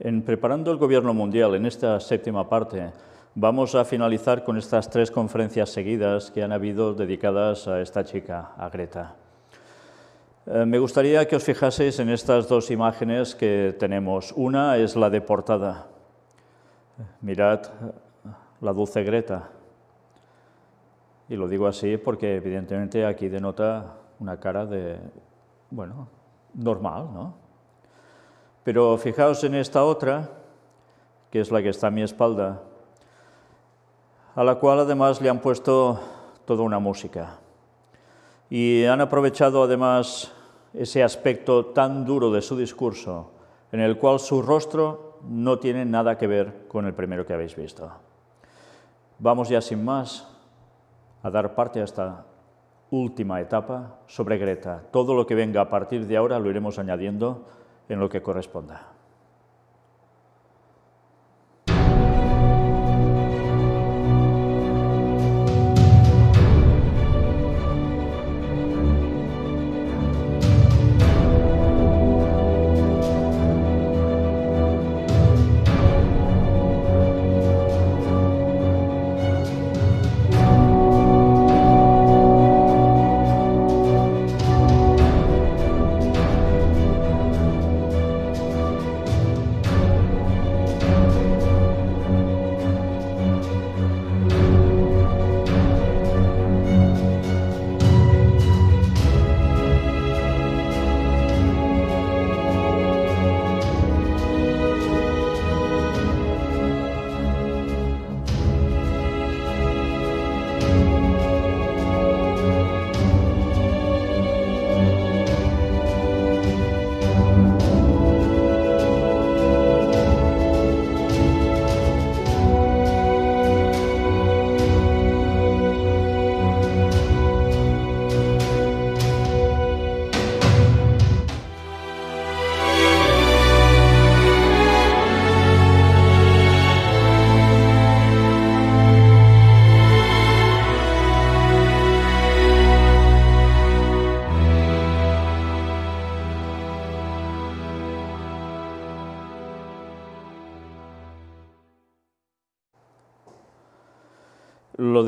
En preparando el Gobierno Mundial, en esta séptima parte, vamos a finalizar con estas tres conferencias seguidas que han habido dedicadas a esta chica, a Greta. Eh, me gustaría que os fijaseis en estas dos imágenes que tenemos. Una es la de portada. Mirad la dulce Greta. Y lo digo así porque evidentemente aquí denota una cara de, bueno, normal, ¿no? Pero fijaos en esta otra, que es la que está a mi espalda, a la cual además le han puesto toda una música. Y han aprovechado además ese aspecto tan duro de su discurso, en el cual su rostro no tiene nada que ver con el primero que habéis visto. Vamos ya sin más a dar parte a esta última etapa sobre Greta. Todo lo que venga a partir de ahora lo iremos añadiendo en lo que corresponda.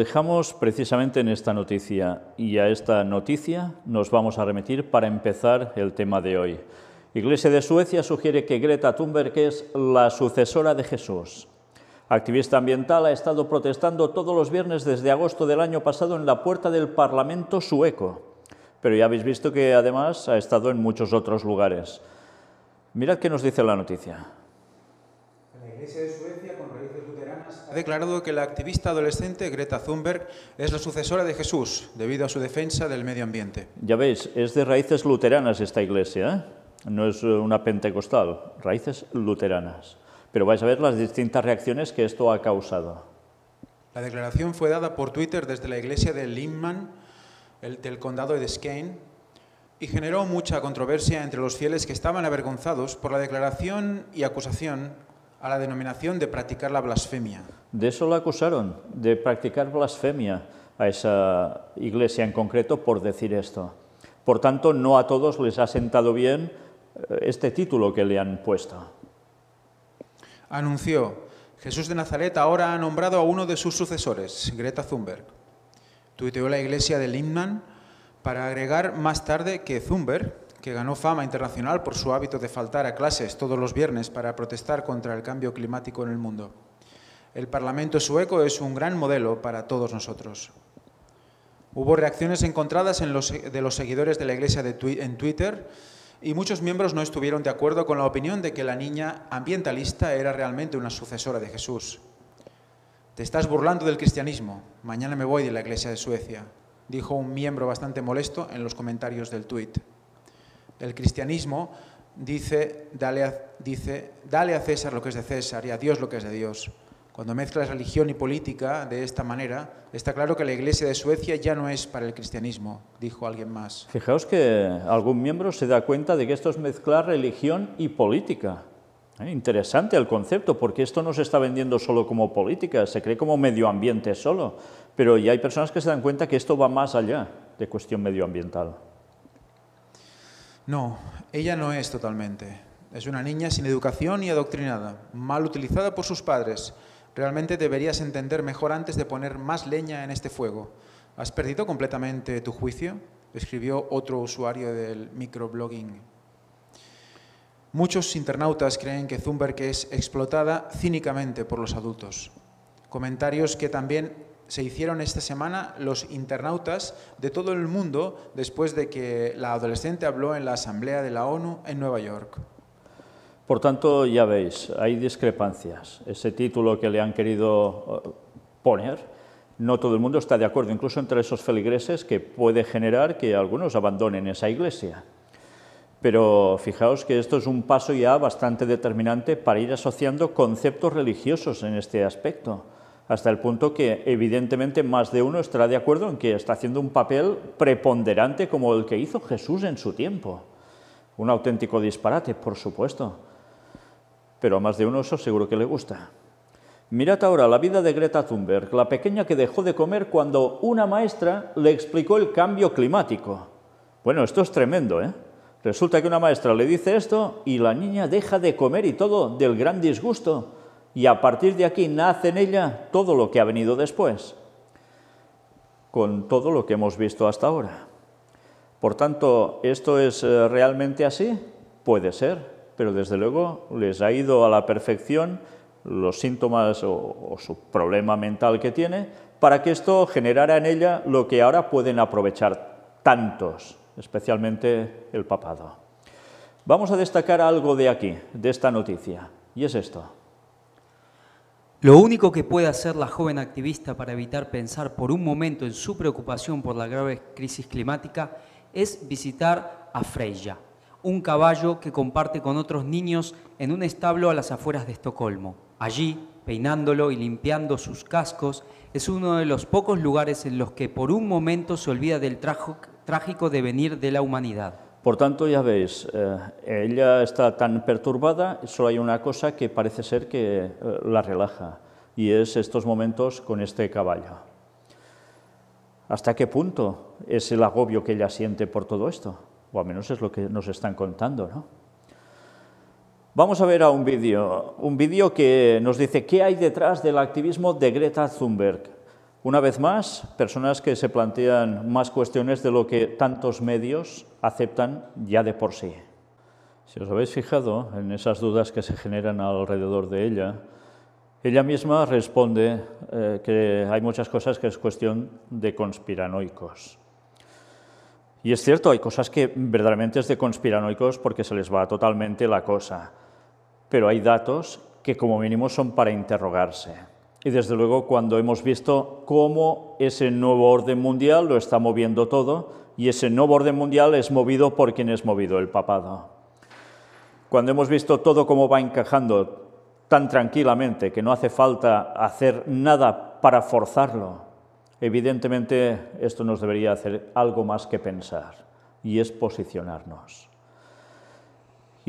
Dejamos precisamente en esta noticia y a esta noticia nos vamos a remitir para empezar el tema de hoy. Iglesia de Suecia sugiere que Greta Thunberg es la sucesora de Jesús. Activista ambiental ha estado protestando todos los viernes desde agosto del año pasado en la puerta del Parlamento sueco, pero ya habéis visto que además ha estado en muchos otros lugares. Mirad qué nos dice la noticia. La Iglesia de Suecia, ha declarado que la activista adolescente Greta Thunberg es la sucesora de Jesús debido a su defensa del medio ambiente. Ya veis, es de raíces luteranas esta iglesia, ¿eh? no es una pentecostal, raíces luteranas. Pero vais a ver las distintas reacciones que esto ha causado. La declaración fue dada por Twitter desde la iglesia de Limman, el, del condado de Skane, y generó mucha controversia entre los fieles que estaban avergonzados por la declaración y acusación a la denominación de practicar la blasfemia. De eso la acusaron, de practicar blasfemia a esa iglesia en concreto por decir esto. Por tanto, no a todos les ha sentado bien eh, este título que le han puesto. Anunció, Jesús de Nazaret ahora ha nombrado a uno de sus sucesores, Greta Thunberg. Tuiteó la iglesia de Lindman para agregar más tarde que Thunberg, que ganó fama internacional por su hábito de faltar a clases todos los viernes para protestar contra el cambio climático en el mundo. El Parlamento sueco es un gran modelo para todos nosotros. Hubo reacciones encontradas de los seguidores de la Iglesia en Twitter y muchos miembros no estuvieron de acuerdo con la opinión de que la niña ambientalista era realmente una sucesora de Jesús. Te estás burlando del cristianismo. Mañana me voy de la Iglesia de Suecia, dijo un miembro bastante molesto en los comentarios del tuit. El cristianismo dice dale, a, dice, dale a César lo que es de César y a Dios lo que es de Dios. Cuando mezclas religión y política de esta manera, está claro que la Iglesia de Suecia ya no es para el cristianismo, dijo alguien más. Fijaos que algún miembro se da cuenta de que esto es mezclar religión y política. ¿Eh? Interesante el concepto, porque esto no se está vendiendo solo como política, se cree como medio ambiente solo, pero ya hay personas que se dan cuenta que esto va más allá de cuestión medioambiental. No, ella no es totalmente. Es una niña sin educación y adoctrinada, mal utilizada por sus padres. Realmente deberías entender mejor antes de poner más leña en este fuego. ¿Has perdido completamente tu juicio? Escribió otro usuario del microblogging. Muchos internautas creen que Thunberg es explotada cínicamente por los adultos. Comentarios que también se hicieron esta semana los internautas de todo el mundo después de que la adolescente habló en la Asamblea de la ONU en Nueva York. Por tanto, ya veis, hay discrepancias. Ese título que le han querido eh, poner, no todo el mundo está de acuerdo, incluso entre esos feligreses, que puede generar que algunos abandonen esa iglesia. Pero fijaos que esto es un paso ya bastante determinante para ir asociando conceptos religiosos en este aspecto, hasta el punto que evidentemente más de uno estará de acuerdo en que está haciendo un papel preponderante como el que hizo Jesús en su tiempo. Un auténtico disparate, por supuesto, pero a más de uno eso seguro que le gusta. Mirad ahora la vida de Greta Thunberg, la pequeña que dejó de comer cuando una maestra le explicó el cambio climático. Bueno, esto es tremendo, ¿eh? Resulta que una maestra le dice esto y la niña deja de comer y todo del gran disgusto. Y a partir de aquí nace en ella todo lo que ha venido después, con todo lo que hemos visto hasta ahora. Por tanto, ¿esto es eh, realmente así? Puede ser, pero desde luego les ha ido a la perfección los síntomas o, o su problema mental que tiene para que esto generara en ella lo que ahora pueden aprovechar tantos especialmente el papado. Vamos a destacar algo de aquí, de esta noticia, y es esto. Lo único que puede hacer la joven activista para evitar pensar por un momento en su preocupación por la grave crisis climática es visitar a Freya, un caballo que comparte con otros niños en un establo a las afueras de Estocolmo. Allí, peinándolo y limpiando sus cascos, es uno de los pocos lugares en los que por un momento se olvida del trágico devenir de la humanidad. Por tanto, ya veis, eh, ella está tan perturbada, solo hay una cosa que parece ser que eh, la relaja, y es estos momentos con este caballo. ¿Hasta qué punto es el agobio que ella siente por todo esto? O al menos es lo que nos están contando, ¿no? Vamos a ver a un vídeo, un vídeo que nos dice qué hay detrás del activismo de Greta Thunberg. Una vez más, personas que se plantean más cuestiones de lo que tantos medios aceptan ya de por sí. Si os habéis fijado en esas dudas que se generan alrededor de ella, ella misma responde eh, que hay muchas cosas que es cuestión de conspiranoicos. Y es cierto, hay cosas que verdaderamente es de conspiranoicos porque se les va totalmente la cosa, pero hay datos que como mínimo son para interrogarse. Y desde luego cuando hemos visto cómo ese nuevo orden mundial lo está moviendo todo y ese nuevo orden mundial es movido por quien es movido, el papado. Cuando hemos visto todo cómo va encajando tan tranquilamente que no hace falta hacer nada para forzarlo, evidentemente esto nos debería hacer algo más que pensar y es posicionarnos.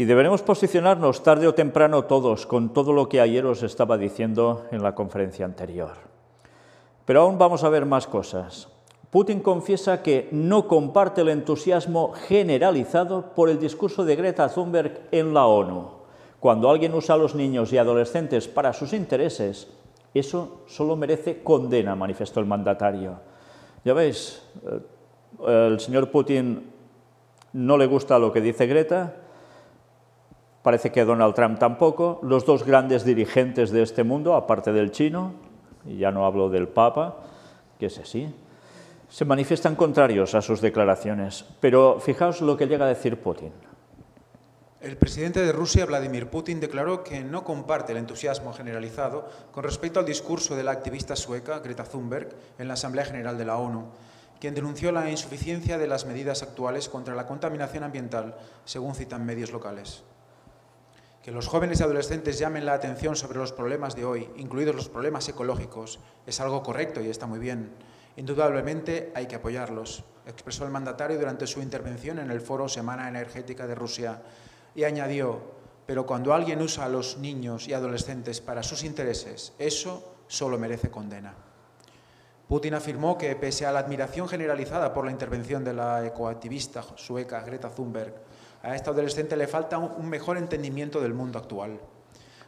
Y deberemos posicionarnos tarde o temprano todos con todo lo que ayer os estaba diciendo en la conferencia anterior. Pero aún vamos a ver más cosas. Putin confiesa que no comparte el entusiasmo generalizado por el discurso de Greta Thunberg en la ONU. Cuando alguien usa a los niños y adolescentes para sus intereses, eso solo merece condena, manifestó el mandatario. Ya veis, eh, el señor Putin no le gusta lo que dice Greta, Parece que Donald Trump tampoco. Los dos grandes dirigentes de este mundo, aparte del chino, y ya no hablo del Papa, que es así, se manifiestan contrarios a sus declaraciones. Pero fijaos lo que llega a decir Putin. El presidente de Rusia, Vladimir Putin, declaró que no comparte el entusiasmo generalizado con respecto al discurso de la activista sueca Greta Thunberg en la Asamblea General de la ONU, quien denunció la insuficiencia de las medidas actuales contra la contaminación ambiental, según citan medios locales. Que los jóvenes y adolescentes llamen la atención sobre los problemas de hoy, incluidos los problemas ecológicos, es algo correcto y está muy bien. Indudablemente hay que apoyarlos, expresó el mandatario durante su intervención en el foro Semana Energética de Rusia y añadió, pero cuando alguien usa a los niños y adolescentes para sus intereses, eso solo merece condena. Putin afirmó que, pese a la admiración generalizada por la intervención de la ecoactivista sueca Greta Thunberg, A esta adolescente le falta un mejor entendimiento del mundo actual,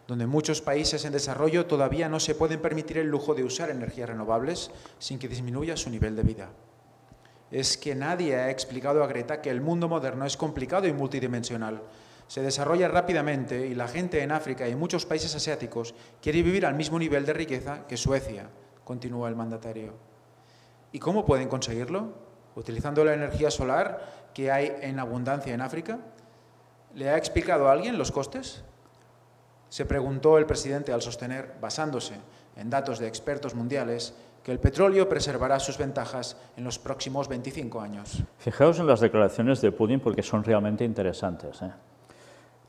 donde muchos países en desarrollo todavía no se pueden permitir el lujo de usar energías renovables sin que disminuya su nivel de vida. Es que nadie ha explicado a Greta que el mundo moderno es complicado y multidimensional. Se desarrolla rápidamente y la gente en África y muchos países asiáticos quiere vivir al mismo nivel de riqueza que Suecia, continúa el mandatario. ¿Y cómo pueden conseguirlo? Utilizando la energía solar que hay en abundancia en África. ¿Le ha explicado alguien los costes? Se preguntó el presidente al sostener, basándose en datos de expertos mundiales, que el petróleo preservará sus ventajas en los próximos 25 años. Fijaos en las declaraciones de Putin porque son realmente interesantes. ¿eh?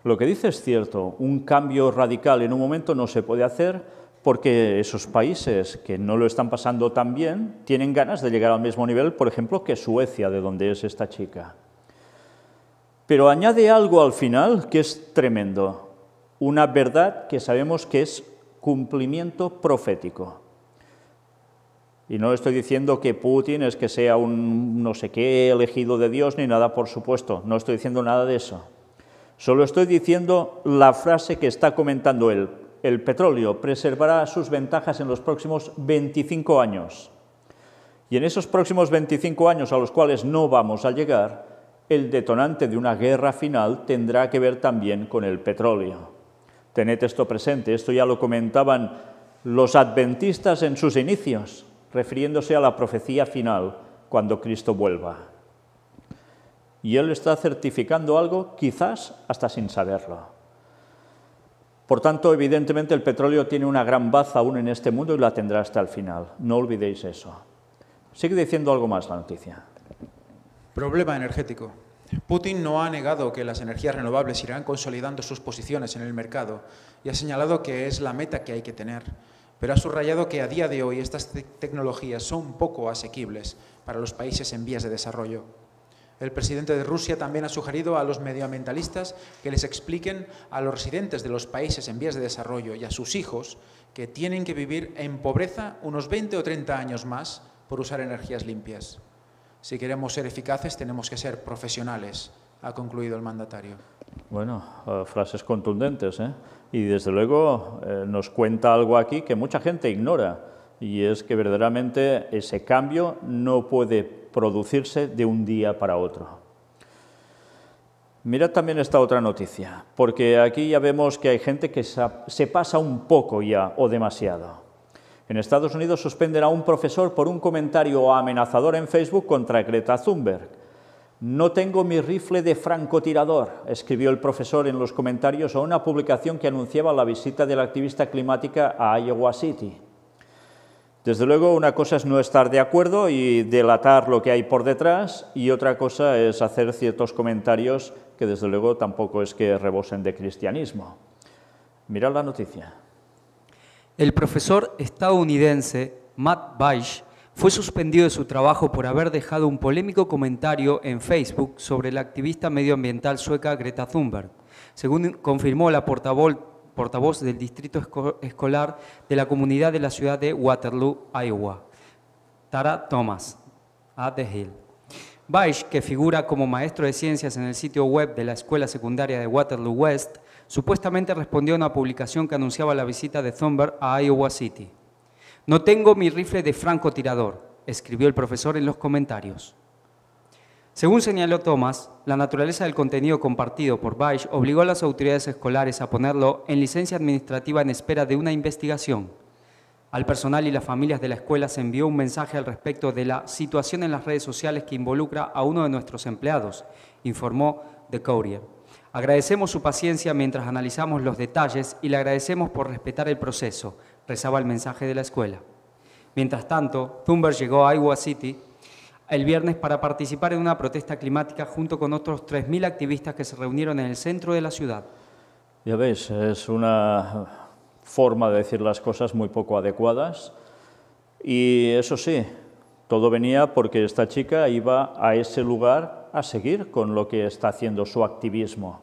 Lo que dice es cierto, un cambio radical en un momento no se puede hacer porque esos países que no lo están pasando tan bien tienen ganas de llegar al mismo nivel, por ejemplo, que Suecia, de donde es esta chica. Pero añade algo al final que es tremendo, una verdad que sabemos que es cumplimiento profético. Y no estoy diciendo que Putin es que sea un no sé qué elegido de Dios ni nada, por supuesto, no estoy diciendo nada de eso. Solo estoy diciendo la frase que está comentando él. El petróleo preservará sus ventajas en los próximos 25 años. Y en esos próximos 25 años a los cuales no vamos a llegar, el detonante de una guerra final tendrá que ver también con el petróleo. Tened esto presente, esto ya lo comentaban los adventistas en sus inicios, refiriéndose a la profecía final cuando Cristo vuelva. Y Él está certificando algo quizás hasta sin saberlo. Por tanto, evidentemente el petróleo tiene una gran baza aún en este mundo y la tendrá hasta el final. No olvidéis eso. Sigue diciendo algo más la noticia. Problema energético. Putin no ha negado que las energías renovables irán consolidando sus posiciones en el mercado y ha señalado que es la meta que hay que tener, pero ha subrayado que a día de hoy estas te tecnologías son poco asequibles para los países en vías de desarrollo. El presidente de Rusia también ha sugerido a los medioambientalistas que les expliquen a los residentes de los países en vías de desarrollo y a sus hijos que tienen que vivir en pobreza unos 20 o 30 años más por usar energías limpias. Si queremos ser eficaces tenemos que ser profesionales, ha concluido el mandatario. Bueno, uh, frases contundentes, ¿eh? Y desde luego eh, nos cuenta algo aquí que mucha gente ignora, y es que verdaderamente ese cambio no puede producirse de un día para otro. Mirad también esta otra noticia, porque aquí ya vemos que hay gente que se pasa un poco ya o demasiado. En Estados Unidos suspenden a un profesor por un comentario amenazador en Facebook contra Greta Thunberg. No tengo mi rifle de francotirador, escribió el profesor en los comentarios a una publicación que anunciaba la visita de la activista climática a Iowa City. Desde luego, una cosa es no estar de acuerdo y delatar lo que hay por detrás, y otra cosa es hacer ciertos comentarios que, desde luego, tampoco es que rebosen de cristianismo. Mirad la noticia. El profesor estadounidense Matt Baich fue suspendido de su trabajo por haber dejado un polémico comentario en Facebook sobre la activista medioambiental sueca Greta Thunberg, según confirmó la portavoz portavoz del distrito escolar de la comunidad de la ciudad de Waterloo, Iowa, Tara Thomas, a The Hill. Baich, que figura como maestro de ciencias en el sitio web de la escuela secundaria de Waterloo West, supuestamente respondió a una publicación que anunciaba la visita de Thunberg a Iowa City. No tengo mi rifle de francotirador, escribió el profesor en los comentarios. Según señaló Thomas, la naturaleza del contenido compartido por Baich obligó a las autoridades escolares a ponerlo en licencia administrativa en espera de una investigación. Al personal y las familias de la escuela se envió un mensaje al respecto de la situación en las redes sociales que involucra a uno de nuestros empleados, informó The Courier. Agradecemos su paciencia mientras analizamos los detalles y le agradecemos por respetar el proceso, rezaba el mensaje de la escuela. Mientras tanto, Thunberg llegó a Iowa City el viernes para participar en una protesta climática junto con otros 3.000 activistas que se reunieron en el centro de la ciudad. Ya veis, es una forma de decir las cosas muy poco adecuadas y eso sí, todo venía porque esta chica iba a ese lugar a seguir con lo que está haciendo su activismo.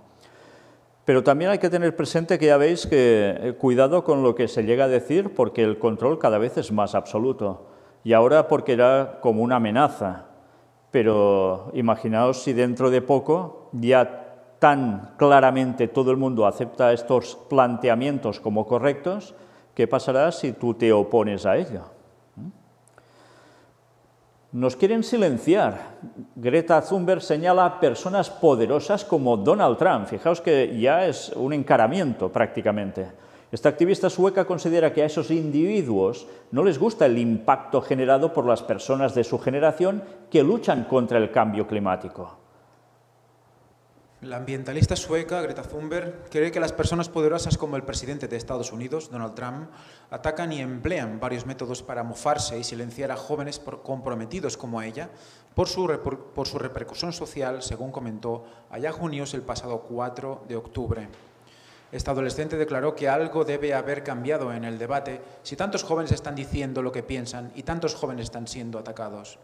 Pero también hay que tener presente que ya veis que eh, cuidado con lo que se llega a decir porque el control cada vez es más absoluto y ahora porque era como una amenaza. Pero imaginaos si dentro de poco ya tan claramente todo el mundo acepta estos planteamientos como correctos, ¿qué pasará si tú te opones a ello? Nos quieren silenciar. Greta Thunberg señala a personas poderosas como Donald Trump. Fijaos que ya es un encaramiento prácticamente. Esta activista sueca considera que a esos individuos no les gusta el impacto generado por las personas de su generación que luchan contra el cambio climático. La ambientalista sueca Greta Thunberg cree que las personas poderosas como el presidente de Estados Unidos, Donald Trump, atacan y emplean varios métodos para mofarse y silenciar a jóvenes comprometidos como ella por su, repercusión social, según comentó a Yahoo News el pasado 4 de octubre. Esta adolescente declaró que algo debe haber cambiado en el debate si tantos jóvenes están diciendo lo que piensan y tantos jóvenes están siendo atacados.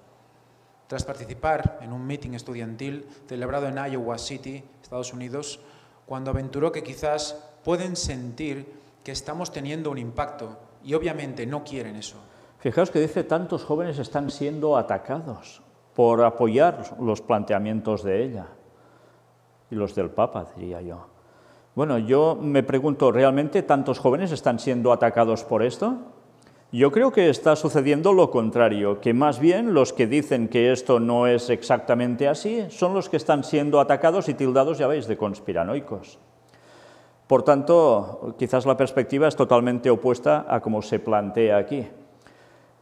Tras participar en un meeting estudiantil celebrado en Iowa City, Estados Unidos, cuando aventuró que quizás pueden sentir que estamos teniendo un impacto y obviamente no quieren eso. Fijaos que dice tantos jóvenes están siendo atacados por apoyar los planteamientos de ella y los del Papa, diría yo. Bueno, yo me pregunto, ¿realmente tantos jóvenes están siendo atacados por esto? Yo creo que está sucediendo lo contrario, que más bien los que dicen que esto no es exactamente así son los que están siendo atacados y tildados, ya veis, de conspiranoicos. Por tanto, quizás la perspectiva es totalmente opuesta a como se plantea aquí.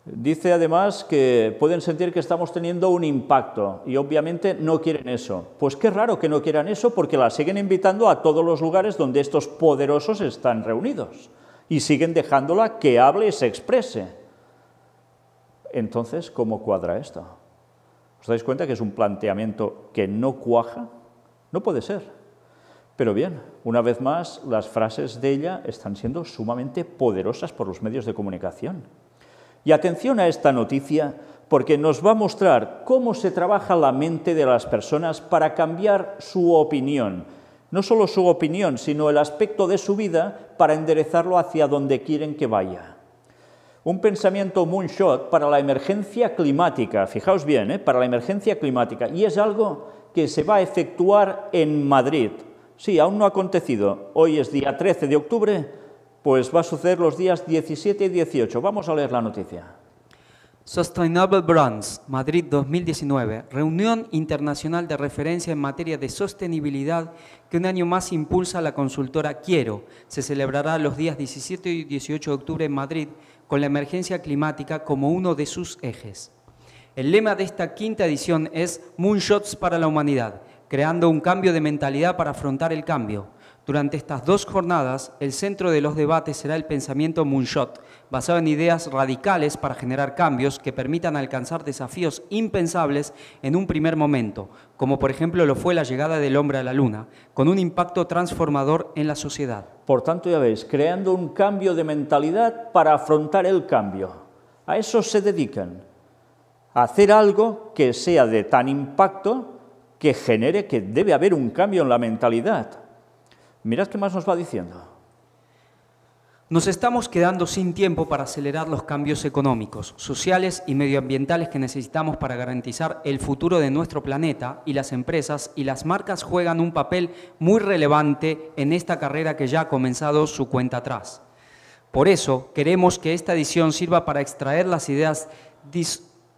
Dice además que pueden sentir que estamos teniendo un impacto y obviamente no quieren eso. Pues qué raro que no quieran eso porque la siguen invitando a todos los lugares donde estos poderosos están reunidos y siguen dejándola que hable y se exprese. Entonces, ¿cómo cuadra esto? ¿Os dais cuenta que es un planteamiento que no cuaja? No puede ser. Pero bien, una vez más, las frases de ella están siendo sumamente poderosas por los medios de comunicación. Y atención a esta noticia porque nos va a mostrar cómo se trabaja la mente de las personas para cambiar su opinión, no solo su opinión, sino el aspecto de su vida para enderezarlo hacia donde quieren que vaya. Un pensamiento moonshot para la emergencia climática, fijaos bien, ¿eh? para la emergencia climática, y es algo que se va a efectuar en Madrid. Sí, aún no ha acontecido. Hoy es día 13 de octubre, pues va a suceder los días 17 y 18. Vamos a leer la noticia. Sustainable Brands, Madrid 2019, reunión internacional de referencia en materia de sostenibilidad que un año más impulsa la consultora Quiero. Se celebrará los días 17 y 18 de octubre en Madrid con la emergencia climática como uno de sus ejes. El lema de esta quinta edición es Moonshots para la humanidad, creando un cambio de mentalidad para afrontar el cambio. Durante estas dos jornadas, el centro de los debates será el pensamiento Moonshot, basado en ideas radicales para generar cambios que permitan alcanzar desafíos impensables en un primer momento, como por ejemplo lo fue la llegada del hombre a la Luna, con un impacto transformador en la sociedad. Por tanto, ya veis, creando un cambio de mentalidad para afrontar el cambio. A eso se dedican, a hacer algo que sea de tan impacto que genere que debe haber un cambio en la mentalidad. Mirad qué más nos va diciendo. Nos estamos quedando sin tiempo para acelerar los cambios económicos, sociales y medioambientales que necesitamos para garantizar el futuro de nuestro planeta y las empresas y las marcas juegan un papel muy relevante en esta carrera que ya ha comenzado su cuenta atrás. Por eso queremos que esta edición sirva para extraer las ideas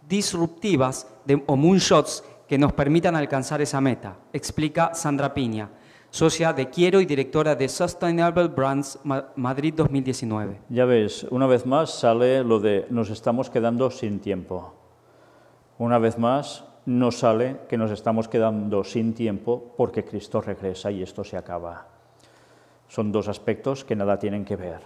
disruptivas de, o moonshots que nos permitan alcanzar esa meta, explica Sandra Piña socia de Quiero y directora de Sustainable Brands Madrid 2019. Ya ves, una vez más sale lo de nos estamos quedando sin tiempo. Una vez más nos sale que nos estamos quedando sin tiempo porque Cristo regresa y esto se acaba. Son dos aspectos que nada tienen que ver.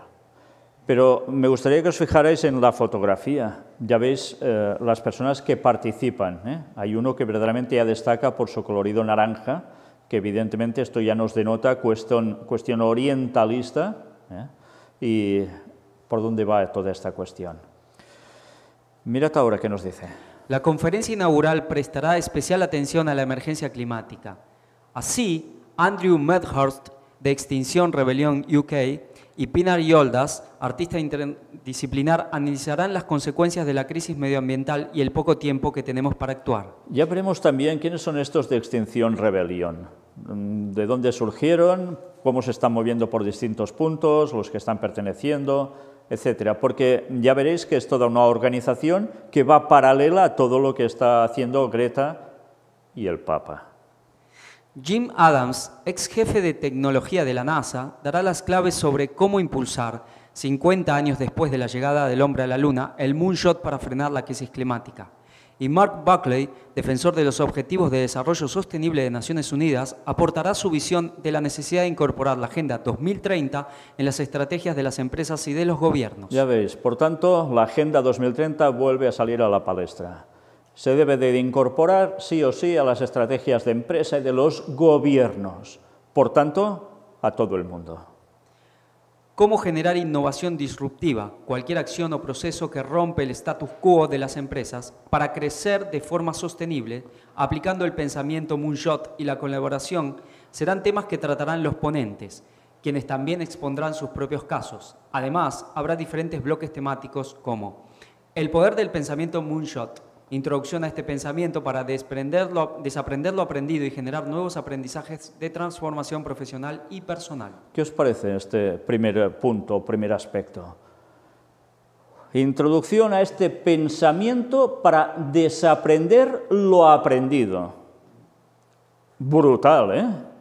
Pero me gustaría que os fijarais en la fotografía. Ya veis eh, las personas que participan. ¿eh? Hay uno que verdaderamente ya destaca por su colorido naranja, que evidentemente esto ya nos denota cuestión, cuestión orientalista ¿eh? y por dónde va toda esta cuestión. Mirad ahora qué nos dice. La conferencia inaugural prestará especial atención a la emergencia climática. Así, Andrew Medhurst, de Extinción Rebelión UK, y Pinar Yoldas, artista interdisciplinar, analizarán las consecuencias de la crisis medioambiental y el poco tiempo que tenemos para actuar. Ya veremos también quiénes son estos de Extinción Rebelión. Mm, de dónde surgieron, cómo se están moviendo por distintos puntos, los que están perteneciendo, etcétera, porque ya veréis que es toda una organización que va paralela a todo lo que está haciendo Greta y el Papa. Jim Adams, ex jefe de tecnología de la NASA, dará las claves sobre cómo impulsar, 50 años después de la llegada del hombre a la Luna, el moonshot para frenar la crisis climática. Y Mark Buckley, defensor de los Objetivos de Desarrollo Sostenible de Naciones Unidas, aportará su visión de la necesidad de incorporar la Agenda 2030 en las estrategias de las empresas y de los gobiernos. Ya veis, por tanto, la Agenda 2030 vuelve a salir a la palestra. Se debe de incorporar sí o sí a las estrategias de empresa y de los gobiernos. Por tanto, a todo el mundo. ¿Cómo generar innovación disruptiva? Cualquier acción o proceso que rompe el status quo de las empresas para crecer de forma sostenible, aplicando el pensamiento Moonshot y la colaboración, serán temas que tratarán los ponentes, quienes también expondrán sus propios casos. Además, habrá diferentes bloques temáticos como el poder del pensamiento Moonshot, introducción a este pensamiento para desprenderlo, desaprender lo aprendido y generar nuevos aprendizajes de transformación profesional y personal. ¿Qué os parece este primer punto, primer aspecto? Introducción a este pensamiento para desaprender lo aprendido. Brutal, ¿eh?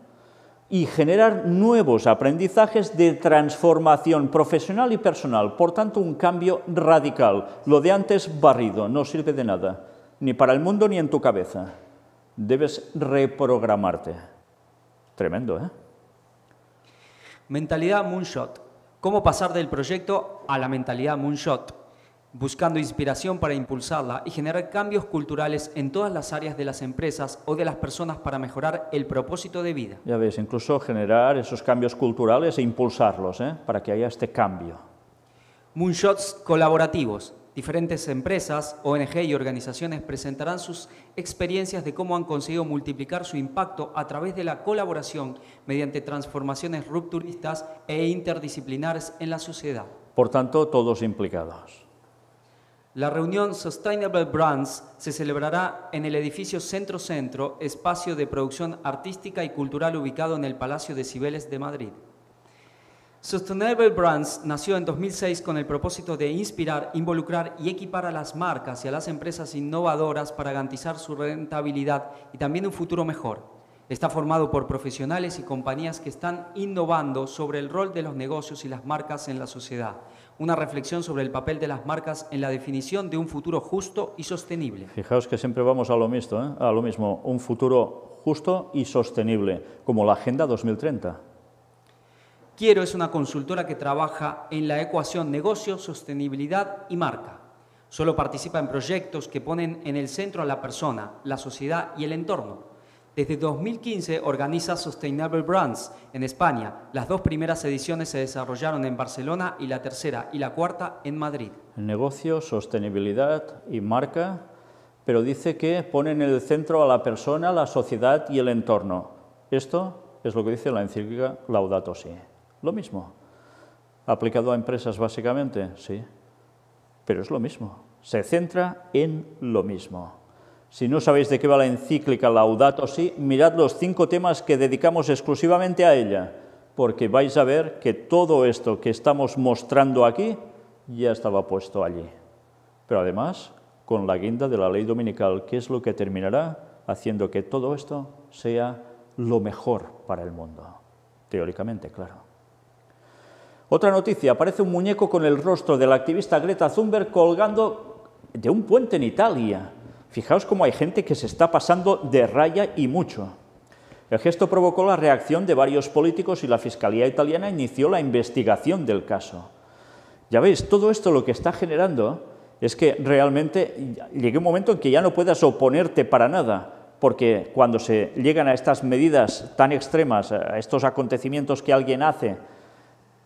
Y generar nuevos aprendizajes de transformación profesional y personal. Por tanto, un cambio radical. Lo de antes barrido, no sirve de nada, ni para el mundo ni en tu cabeza. Debes reprogramarte. Tremendo, ¿eh? Mentalidad Moonshot. ¿Cómo pasar del proyecto a la mentalidad Moonshot? Buscando inspiración para impulsarla y generar cambios culturales en todas las áreas de las empresas o de las personas para mejorar el propósito de vida. Ya ves, incluso generar esos cambios culturales e impulsarlos ¿eh? para que haya este cambio. Moonshots colaborativos. Diferentes empresas, ONG y organizaciones presentarán sus experiencias de cómo han conseguido multiplicar su impacto a través de la colaboración mediante transformaciones rupturistas e interdisciplinares en la sociedad. Por tanto, todos implicados. La reunión Sustainable Brands se celebrará en el edificio Centro Centro, espacio de producción artística y cultural ubicado en el Palacio de Cibeles de Madrid. Sustainable Brands nació en 2006 con el propósito de inspirar, involucrar y equipar a las marcas y a las empresas innovadoras para garantizar su rentabilidad y también un futuro mejor. Está formado por profesionales y compañías que están innovando sobre el rol de los negocios y las marcas en la sociedad una reflexión sobre el papel de las marcas en la definición de un futuro justo y sostenible. Fijaos que siempre vamos a lo mismo, ¿eh? a lo mismo, un futuro justo y sostenible, como la Agenda 2030. Quiero es una consultora que trabaja en la ecuación negocio, sostenibilidad y marca. Solo participa en proyectos que ponen en el centro a la persona, la sociedad y el entorno desde 2015 organiza Sustainable Brands en España. Las dos primeras ediciones se desarrollaron en Barcelona y la tercera y la cuarta en Madrid. El negocio, sostenibilidad y marca, pero dice que pone en el centro a la persona, la sociedad y el entorno. Esto es lo que dice la encíclica Laudato Si. Lo mismo. ¿Aplicado a empresas básicamente? Sí. Pero es lo mismo. Se centra en lo mismo. Si no sabéis de qué va la encíclica Laudato Si, mirad los cinco temas que dedicamos exclusivamente a ella, porque vais a ver que todo esto que estamos mostrando aquí ya estaba puesto allí. Pero además, con la guinda de la ley dominical, que es lo que terminará haciendo que todo esto sea lo mejor para el mundo. Teóricamente, claro. Otra noticia, aparece un muñeco con el rostro de la activista Greta Thunberg colgando de un puente en Italia. Fijaos cómo hay gente que se está pasando de raya y mucho. El gesto provocó la reacción de varios políticos y la Fiscalía italiana inició la investigación del caso. Ya veis, todo esto lo que está generando es que realmente llegue un momento en que ya no puedas oponerte para nada, porque cuando se llegan a estas medidas tan extremas, a estos acontecimientos que alguien hace,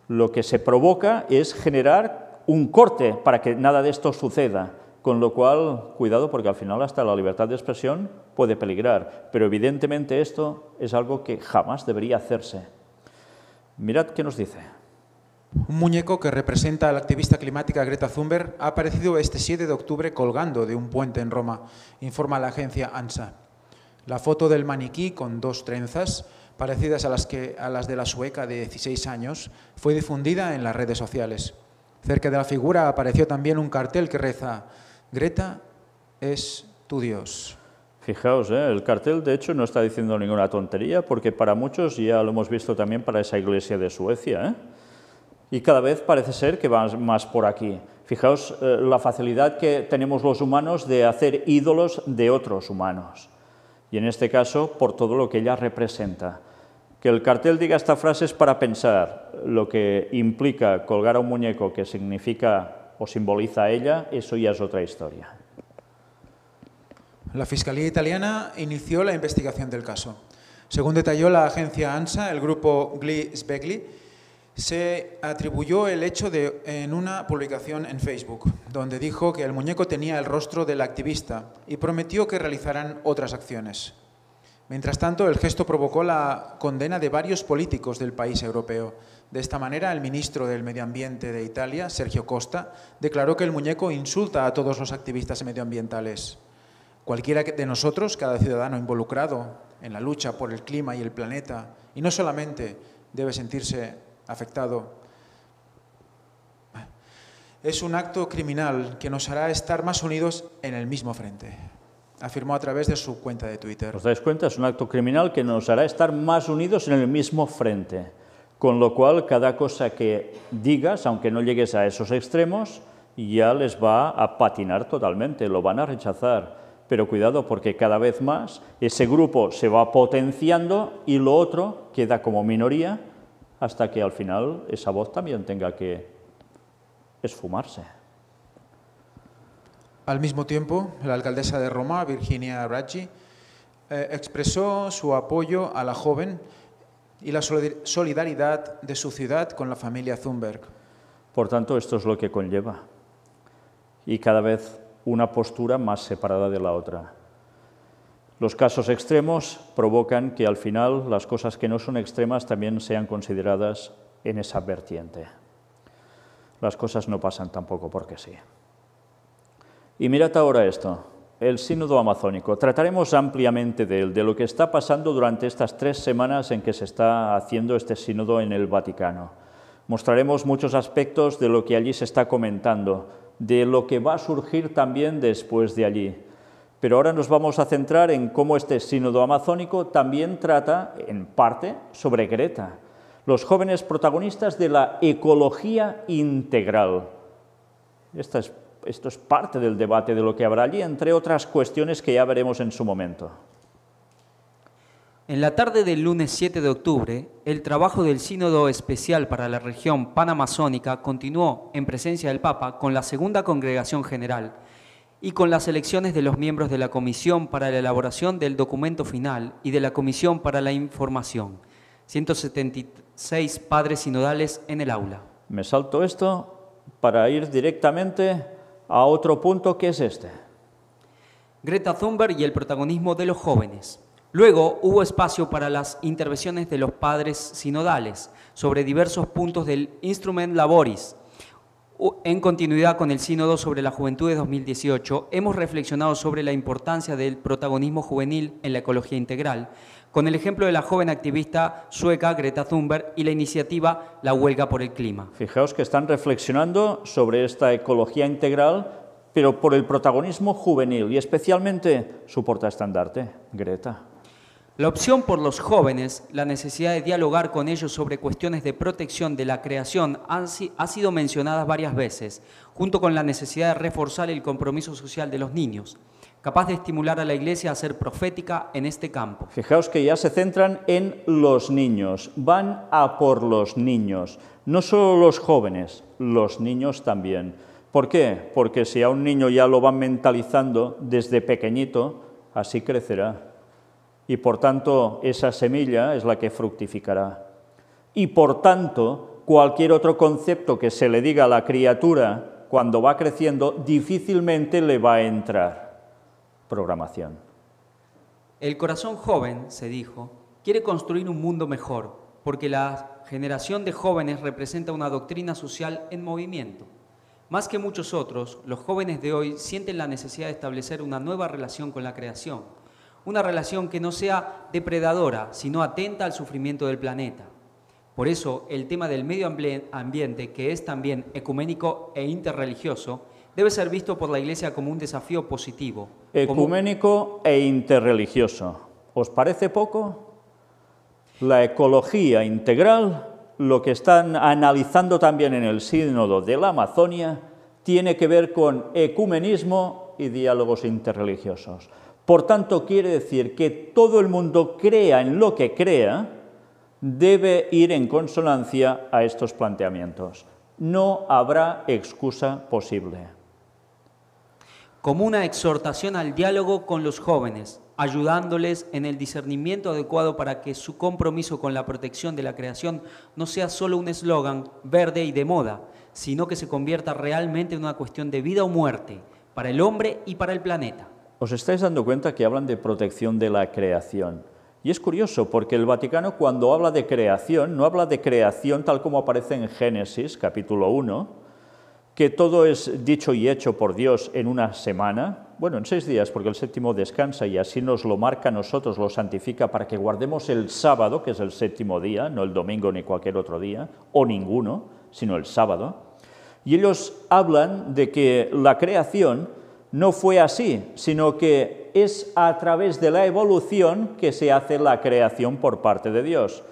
lo que se provoca es generar un corte para que nada de esto suceda. Con lo cual, cuidado porque al final hasta la libertad de expresión puede peligrar. Pero evidentemente esto es algo que jamás debería hacerse. Mirad qué nos dice. Un muñeco que representa a la activista climática Greta Thunberg ha aparecido este 7 de octubre colgando de un puente en Roma, informa la agencia ANSA. La foto del maniquí con dos trenzas, parecidas a las, que, a las de la sueca de 16 años, fue difundida en las redes sociales. Cerca de la figura apareció también un cartel que reza, Greta es tu Dios. Fijaos, ¿eh? el cartel de hecho no está diciendo ninguna tontería porque para muchos ya lo hemos visto también para esa iglesia de Suecia. ¿eh? Y cada vez parece ser que va más por aquí. Fijaos eh, la facilidad que tenemos los humanos de hacer ídolos de otros humanos. Y en este caso, por todo lo que ella representa. Que el cartel diga esta frase es para pensar lo que implica colgar a un muñeco que significa o simboliza a ella, eso ya es otra historia. La Fiscalía italiana inició la investigación del caso. Según detalló la agencia ANSA, el grupo Gli Spegli se atribuyó el hecho de, en una publicación en Facebook, donde dijo que el muñeco tenía el rostro del activista y prometió que realizarán otras acciones. Mientras tanto, el gesto provocó la condena de varios políticos del país europeo. De esta manera, el ministro del Medio Ambiente de Italia, Sergio Costa, declaró que el muñeco insulta a todos los activistas medioambientales. Cualquiera de nosotros, cada ciudadano involucrado en la lucha por el clima y el planeta, y no solamente debe sentirse afectado, es un acto criminal que nos hará estar más unidos en el mismo frente, afirmó a través de su cuenta de Twitter. ¿Os dais cuenta? Es un acto criminal que nos hará estar más unidos en el mismo frente, con lo cual cada cosa que digas, aunque no llegues a esos extremos, ya les va a patinar totalmente, lo van a rechazar pero cuidado porque cada vez más ese grupo se va potenciando y lo otro queda como minoría hasta que al final esa voz también tenga que esfumarse. Al mismo tiempo, la alcaldesa de Roma, Virginia Raggi, eh, expresó su apoyo a la joven y la solidaridad de su ciudad con la familia Thunberg. Por tanto, esto es lo que conlleva. Y cada vez una postura más separada de la otra. Los casos extremos provocan que al final las cosas que no son extremas también sean consideradas en esa vertiente. Las cosas no pasan tampoco porque sí. Y mirad ahora esto, el sínodo amazónico. Trataremos ampliamente de él, de lo que está pasando durante estas tres semanas en que se está haciendo este sínodo en el Vaticano. Mostraremos muchos aspectos de lo que allí se está comentando, de lo que va a surgir también después de allí. Pero ahora nos vamos a centrar en cómo este sínodo amazónico también trata, en parte, sobre Greta, los jóvenes protagonistas de la ecología integral. Esto es parte del debate de lo que habrá allí, entre otras cuestiones que ya veremos en su momento. En la tarde del lunes 7 de octubre, el trabajo del Sínodo Especial para la región panamazónica continuó en presencia del Papa con la segunda congregación general y con las elecciones de los miembros de la Comisión para la elaboración del documento final y de la Comisión para la Información. 176 padres sinodales en el aula. Me salto esto para ir directamente a otro punto que es este. Greta Thunberg y el protagonismo de los jóvenes. Luego hubo espacio para las intervenciones de los padres sinodales sobre diversos puntos del Instrument Laboris. En continuidad con el sínodo sobre la juventud de 2018, hemos reflexionado sobre la importancia del protagonismo juvenil en la ecología integral, con el ejemplo de la joven activista sueca Greta Thunberg y la iniciativa La Huelga por el Clima. Fijaos que están reflexionando sobre esta ecología integral, pero por el protagonismo juvenil y especialmente su portaestandarte, Greta. La opción por los jóvenes, la necesidad de dialogar con ellos sobre cuestiones de protección de la creación ha sido mencionada varias veces, junto con la necesidad de reforzar el compromiso social de los niños, capaz de estimular a la Iglesia a ser profética en este campo. Fijaos que ya se centran en los niños, van a por los niños, no solo los jóvenes, los niños también. ¿Por qué? Porque si a un niño ya lo van mentalizando desde pequeñito, así crecerá y por tanto esa semilla es la que fructificará. Y por tanto, cualquier otro concepto que se le diga a la criatura cuando va creciendo, difícilmente le va a entrar programación. El corazón joven, se dijo, quiere construir un mundo mejor, porque la generación de jóvenes representa una doctrina social en movimiento. Más que muchos otros, los jóvenes de hoy sienten la necesidad de establecer una nueva relación con la creación una relación que no sea depredadora, sino atenta al sufrimiento del planeta. Por eso, el tema del medio ambiente, que es también ecuménico e interreligioso, debe ser visto por la Iglesia como un desafío positivo. Ecuménico e interreligioso. ¿Os parece poco? La ecología integral, lo que están analizando también en el sínodo de la Amazonia, tiene que ver con ecumenismo y diálogos interreligiosos. Por tanto, quiere decir que todo el mundo crea en lo que crea, debe ir en consonancia a estos planteamientos. No habrá excusa posible. Como una exhortación al diálogo con los jóvenes, ayudándoles en el discernimiento adecuado para que su compromiso con la protección de la creación no sea solo un eslogan verde y de moda, sino que se convierta realmente en una cuestión de vida o muerte para el hombre y para el planeta. ¿Os estáis dando cuenta que hablan de protección de la creación? Y es curioso porque el Vaticano cuando habla de creación, no habla de creación tal como aparece en Génesis capítulo 1, que todo es dicho y hecho por Dios en una semana, bueno, en seis días, porque el séptimo descansa y así nos lo marca a nosotros, lo santifica para que guardemos el sábado, que es el séptimo día, no el domingo ni cualquier otro día, o ninguno, sino el sábado. Y ellos hablan de que la creación no fue así, sino que es a través de la evolución que se hace la creación por parte de Dios.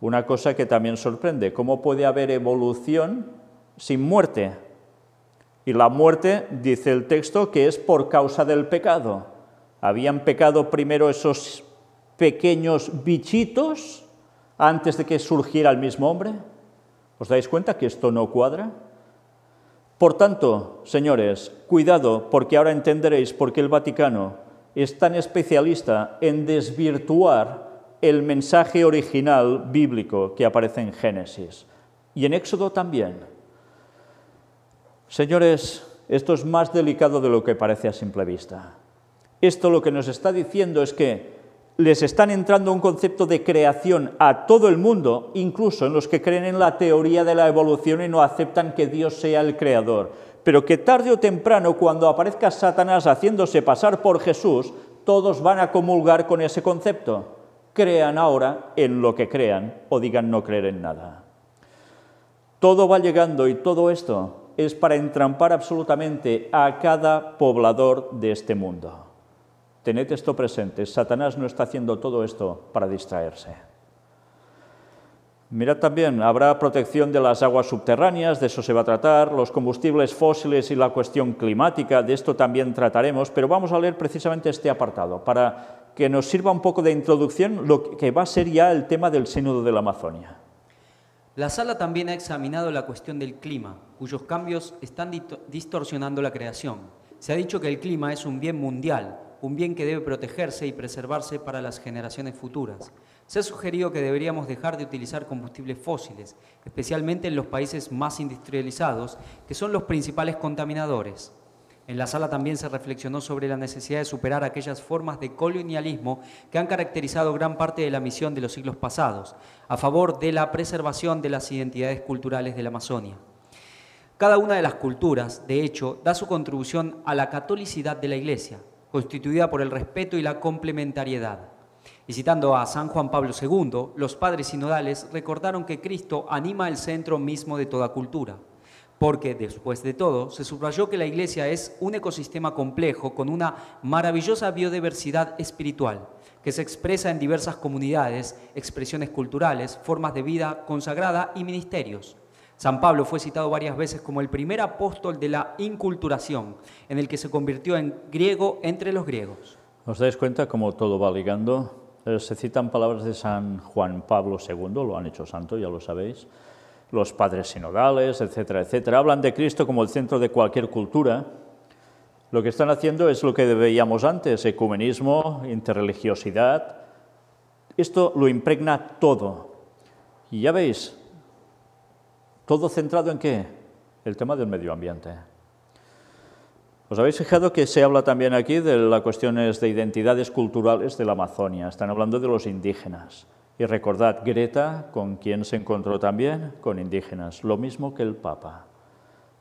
Una cosa que también sorprende, ¿cómo puede haber evolución sin muerte? Y la muerte, dice el texto, que es por causa del pecado. ¿Habían pecado primero esos pequeños bichitos antes de que surgiera el mismo hombre? ¿Os dais cuenta que esto no cuadra? Por tanto, señores, cuidado, porque ahora entenderéis por qué el Vaticano es tan especialista en desvirtuar el mensaje original bíblico que aparece en Génesis y en Éxodo también. Señores, esto es más delicado de lo que parece a simple vista. Esto lo que nos está diciendo es que les están entrando un concepto de creación a todo el mundo, incluso en los que creen en la teoría de la evolución y no aceptan que Dios sea el creador. Pero que tarde o temprano, cuando aparezca Satanás haciéndose pasar por Jesús, todos van a comulgar con ese concepto. Crean ahora en lo que crean o digan no creer en nada. Todo va llegando y todo esto es para entrampar absolutamente a cada poblador de este mundo. Tened esto presente, Satanás no está haciendo todo esto para distraerse. Mirad también, habrá protección de las aguas subterráneas, de eso se va a tratar, los combustibles fósiles y la cuestión climática, de esto también trataremos, pero vamos a leer precisamente este apartado para que nos sirva un poco de introducción lo que va a ser ya el tema del sínodo de la Amazonia. La sala también ha examinado la cuestión del clima, cuyos cambios están distorsionando la creación. Se ha dicho que el clima es un bien mundial, un bien que debe protegerse y preservarse para las generaciones futuras. Se ha sugerido que deberíamos dejar de utilizar combustibles fósiles, especialmente en los países más industrializados, que son los principales contaminadores. En la sala también se reflexionó sobre la necesidad de superar aquellas formas de colonialismo que han caracterizado gran parte de la misión de los siglos pasados, a favor de la preservación de las identidades culturales de la Amazonia. Cada una de las culturas, de hecho, da su contribución a la catolicidad de la Iglesia, constituida por el respeto y la complementariedad. Y citando a San Juan Pablo II, los padres sinodales recordaron que Cristo anima el centro mismo de toda cultura, porque después de todo se subrayó que la Iglesia es un ecosistema complejo con una maravillosa biodiversidad espiritual que se expresa en diversas comunidades, expresiones culturales, formas de vida consagrada y ministerios. San Pablo fue citado varias veces como el primer apóstol de la inculturación, en el que se convirtió en griego entre los griegos. ¿Os dais cuenta cómo todo va ligando? Eh, se citan palabras de San Juan Pablo II, lo han hecho santo, ya lo sabéis, los padres sinodales, etcétera, etcétera. Hablan de Cristo como el centro de cualquier cultura. Lo que están haciendo es lo que veíamos antes, ecumenismo, interreligiosidad. Esto lo impregna todo. Y ya veis, ¿Todo centrado en qué? El tema del medio ambiente. ¿Os habéis fijado que se habla también aquí de las cuestiones de identidades culturales de la Amazonia? Están hablando de los indígenas. Y recordad, Greta, ¿con quién se encontró también? Con indígenas. Lo mismo que el Papa.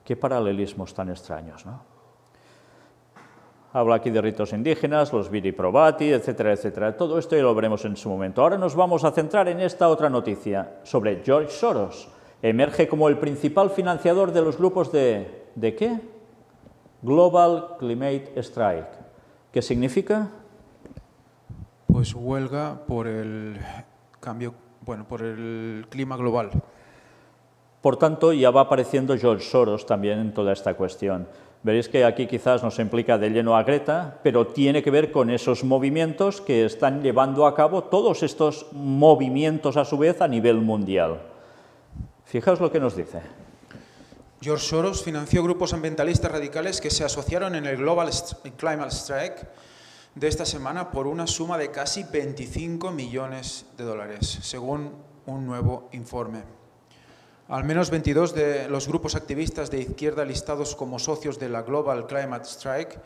Qué paralelismos tan extraños, ¿no? Habla aquí de ritos indígenas, los viri probati, etcétera, etcétera. Todo esto ya lo veremos en su momento. Ahora nos vamos a centrar en esta otra noticia sobre George Soros. Emerge como el principal financiador de los grupos de... ¿De qué? Global Climate Strike. ¿Qué significa? Pues huelga por el cambio, bueno, por el clima global. Por tanto, ya va apareciendo George Soros también en toda esta cuestión. Veréis que aquí quizás nos implica de lleno a Greta, pero tiene que ver con esos movimientos que están llevando a cabo todos estos movimientos a su vez a nivel mundial. Fijaos lo que nos dice. George Soros financió grupos ambientalistas radicales que se asociaron en el Global Climate Strike de esta semana por una suma de casi 25 millones de dólares, según un nuevo informe. Al menos 22 de los grupos activistas de izquierda listados como socios de la Global Climate Strike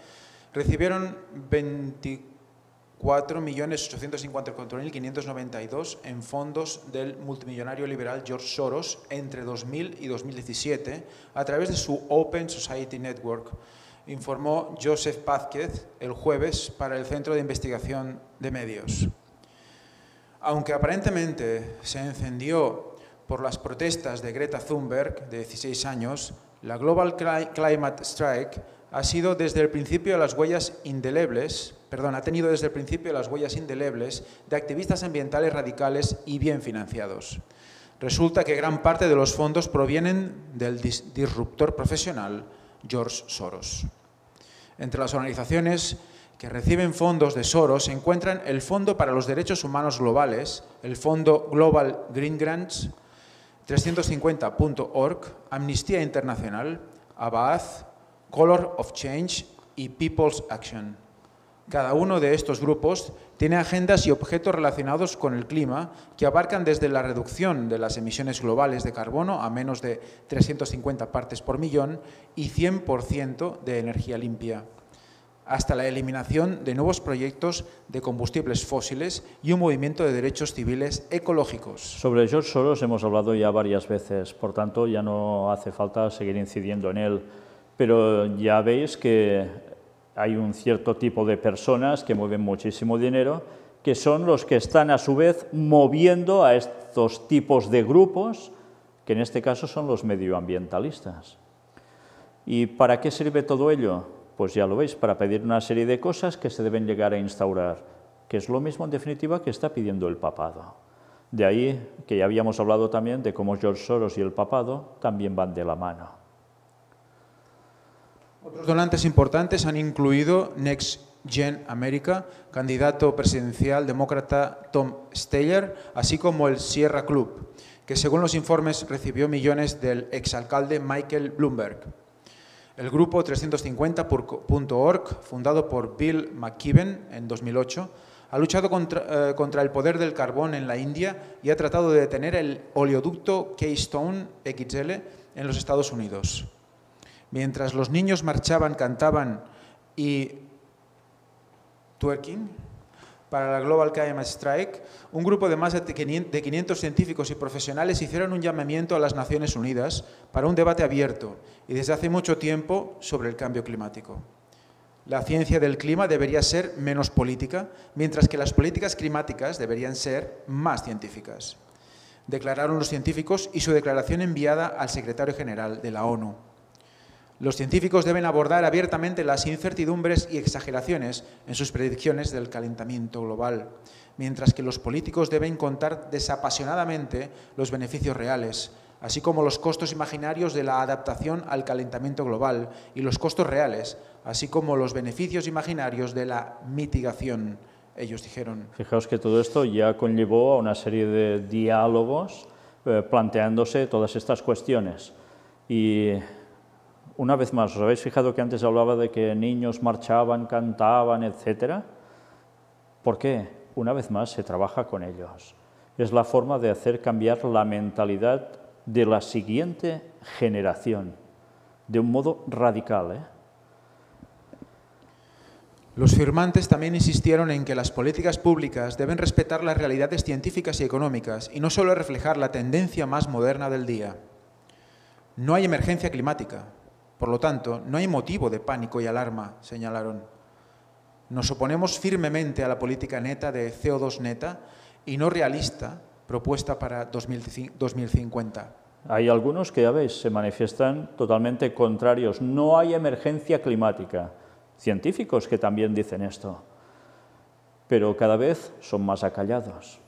recibieron 24.854.592 en fondos del multimillonario liberal George Soros entre 2000 y 2017 a través de su Open Society Network, informó Joseph Pázquez el jueves para el Centro de Investigación de Medios. Aunque aparentemente se encendió por las protestas de Greta Thunberg, de 16 años, la Global Climate Strike ha sido desde el principio las huellas indelebles, perdón, ha tenido desde el principio las huellas indelebles de activistas ambientales radicales y bien financiados. Resulta que gran parte de los fondos provienen del disruptor profesional George Soros. Entre las organizaciones que reciben fondos de Soros se encuentran el Fondo para los Derechos Humanos Globales, el Fondo Global Green Grants, 350.org, Amnistía Internacional, Abad, Color of Change y People's Action. Cada uno de estos grupos tiene agendas y objetos relacionados con el clima que abarcan desde la reducción de las emisiones globales de carbono a menos de 350 partes por millón y 100% de energía limpia hasta la eliminación de nuevos proyectos de combustibles fósiles y un movimiento de derechos civiles ecológicos. Sobre George Soros hemos hablado ya varias veces, por tanto ya no hace falta seguir incidiendo en él, pero ya veis que hay un cierto tipo de personas que mueven muchísimo dinero, que son los que están a su vez moviendo a estos tipos de grupos, que en este caso son los medioambientalistas. ¿Y para qué sirve todo ello? Pues ya lo veis, para pedir una serie de cosas que se deben llegar a instaurar, que es lo mismo en definitiva que está pidiendo el papado. De ahí que ya habíamos hablado también de cómo George Soros y el papado también van de la mano. Otros donantes importantes han incluido Next Gen America, candidato presidencial demócrata Tom Steyer, así como el Sierra Club, que según los informes recibió millones del exalcalde Michael Bloomberg. El grupo 350.org, fundado por Bill McKibben en 2008, ha luchado contra, eh, contra, el poder del carbón en la India y ha tratado de detener el oleoducto Keystone XL en los Estados Unidos. Mientras los niños marchaban, cantaban y twerking, para la Global Climate Strike, un grupo de más de 500 científicos y profesionales hicieron un llamamiento a las Naciones Unidas para un debate abierto y desde hace mucho tiempo sobre el cambio climático. La ciencia del clima debería ser menos política, mientras que las políticas climáticas deberían ser más científicas. Declararon los científicos y su declaración enviada al secretario general de la ONU. Los científicos deben abordar abiertamente las incertidumbres y exageraciones en sus predicciones del calentamiento global, mientras que los políticos deben contar desapasionadamente los beneficios reales, así como los costos imaginarios de la adaptación al calentamiento global y los costos reales, así como los beneficios imaginarios de la mitigación, ellos dijeron. Fijaos que todo esto ya conllevó a una serie de diálogos eh, planteándose todas estas cuestiones. Y una vez más, ¿os habéis fijado que antes hablaba de que niños marchaban, cantaban, etcétera? ¿Por qué? Una vez más se trabaja con ellos. Es la forma de hacer cambiar la mentalidad de la siguiente generación, de un modo radical. ¿eh? Los firmantes también insistieron en que las políticas públicas deben respetar las realidades científicas y económicas y no solo reflejar la tendencia más moderna del día. No hay emergencia climática, por lo tanto, no hay motivo de pánico y alarma, señalaron. Nos oponemos firmemente a la política neta de CO2 neta y no realista propuesta para 2050. Hay algunos que, ya veis, se manifiestan totalmente contrarios. No hay emergencia climática. Científicos que también dicen esto. Pero cada vez son más acallados.